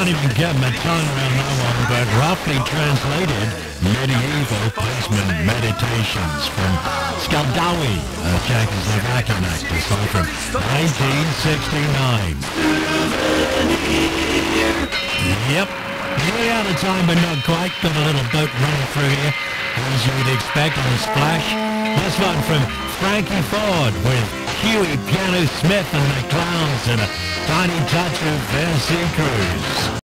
not even get my tongue around that one, but roughly translated, medieval policeman meditations from Skaldowie, a Czechoslovakian actor, song from 1969. Yep. Nearly out of time, but not quite. Got a little boat running through here, as you would expect on a splash. This one from Frankie Ford with Huey Piano Smith and the Clowns and a tiny touch of Vancy Cruz.